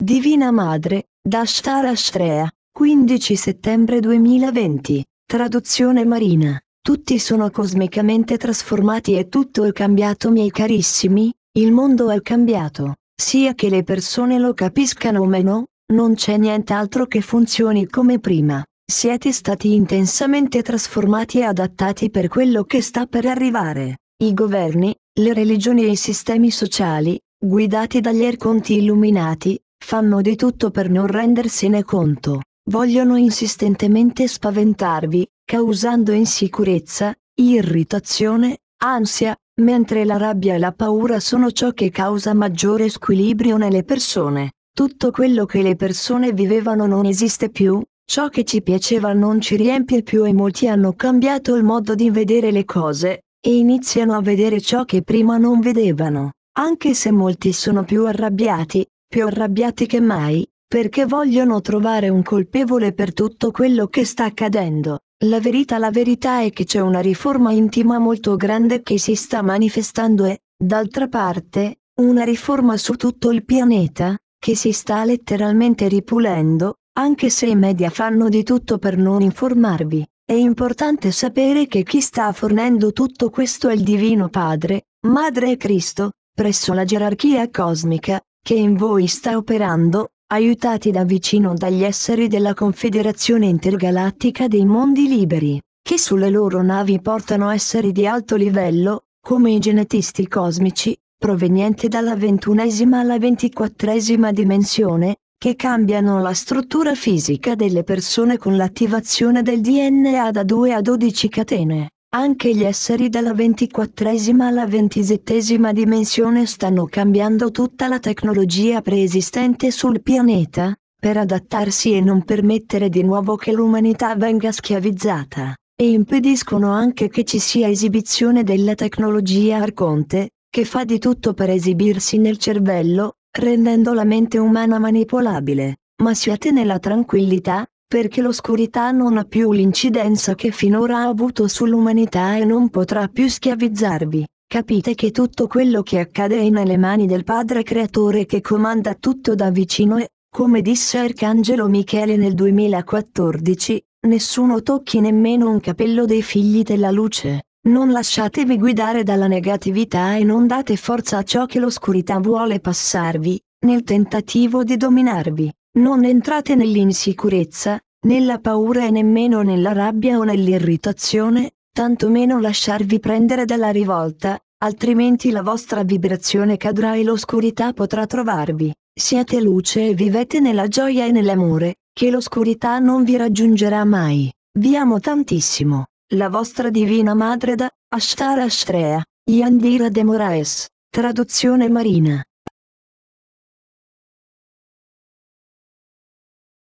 Divina Madre, Dashtara Ashrea, 15 settembre 2020. Traduzione Marina. Tutti sono cosmicamente trasformati e tutto è cambiato miei carissimi, il mondo è cambiato, sia che le persone lo capiscano o meno, non c'è nient'altro che funzioni come prima. Siete stati intensamente trasformati e adattati per quello che sta per arrivare. I governi, le religioni e i sistemi sociali, guidati dagli arconti illuminati, fanno di tutto per non rendersene conto. Vogliono insistentemente spaventarvi, causando insicurezza, irritazione, ansia, mentre la rabbia e la paura sono ciò che causa maggiore squilibrio nelle persone. Tutto quello che le persone vivevano non esiste più, ciò che ci piaceva non ci riempie più e molti hanno cambiato il modo di vedere le cose, e iniziano a vedere ciò che prima non vedevano, anche se molti sono più arrabbiati, più arrabbiati che mai, perché vogliono trovare un colpevole per tutto quello che sta accadendo. La verità la verità è che c'è una riforma intima molto grande che si sta manifestando e, d'altra parte, una riforma su tutto il pianeta, che si sta letteralmente ripulendo, anche se i media fanno di tutto per non informarvi. È importante sapere che chi sta fornendo tutto questo è il Divino Padre, Madre e Cristo, presso la gerarchia cosmica, che in voi sta operando, aiutati da vicino dagli esseri della Confederazione Intergalattica dei Mondi Liberi, che sulle loro navi portano esseri di alto livello, come i genetisti cosmici, provenienti dalla ventunesima alla ventiquattresima dimensione, che cambiano la struttura fisica delle persone con l'attivazione del DNA da 2 a 12 catene. Anche gli esseri dalla ventiquattresima alla ventisettesima dimensione stanno cambiando tutta la tecnologia preesistente sul pianeta, per adattarsi e non permettere di nuovo che l'umanità venga schiavizzata, e impediscono anche che ci sia esibizione della tecnologia arconte, che fa di tutto per esibirsi nel cervello, rendendo la mente umana manipolabile. Ma siate nella tranquillità, perché l'oscurità non ha più l'incidenza che finora ha avuto sull'umanità e non potrà più schiavizzarvi. Capite che tutto quello che accade è nelle mani del Padre Creatore che comanda tutto da vicino e, come disse Arcangelo Michele nel 2014, nessuno tocchi nemmeno un capello dei figli della luce. Non lasciatevi guidare dalla negatività e non date forza a ciò che l'oscurità vuole passarvi, nel tentativo di dominarvi. Non entrate nell'insicurezza, nella paura e nemmeno nella rabbia o nell'irritazione, tantomeno lasciarvi prendere dalla rivolta, altrimenti la vostra vibrazione cadrà e l'oscurità potrà trovarvi. Siate luce e vivete nella gioia e nell'amore, che l'oscurità non vi raggiungerà mai. Vi amo tantissimo. La vostra divina madre da Ashtara Ashrea, Yandira de Moraes. Traduzione Marina.